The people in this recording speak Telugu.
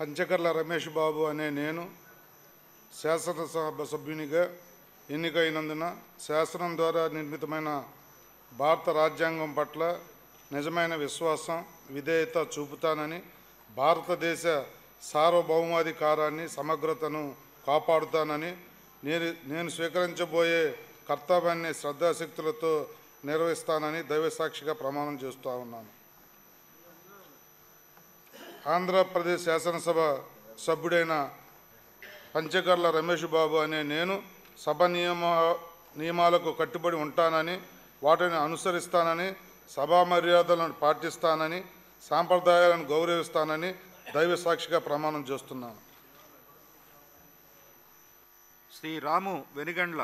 పంచకర్ల రమేష్ బాబు అనే నేను శాసనసభ సభ్యునిగా ఎన్నికైనందున శాసనం ద్వారా నిర్మితమైన భారత రాజ్యాంగం పట్ల నిజమైన విశ్వాసం విధేయత చూపుతానని భారతదేశ సార్వభౌమాధికారాన్ని సమగ్రతను కాపాడుతానని నేను నేను స్వీకరించబోయే కర్తవ్యాన్ని శ్రద్ధాశక్తులతో నిర్వహిస్తానని దైవసాక్షిగా ప్రమాణం చేస్తూ ఉన్నాను. ఆంధ్రప్రదేశ్ శాసనసభ సభ్యుడైన పంచకర్ల రమేష్ బాబు అనే నేను సభ నియమ నియమాలకు కట్టుబడి ఉంటానని వాటిని అనుసరిస్తానని సభా మర్యాదలను పాటిస్తానని సాంప్రదాయాలను గౌరవిస్తానని దైవ సాక్షిగా ప్రమాణం చేస్తున్నాను. శ్రీరాము వెనుగండ్ల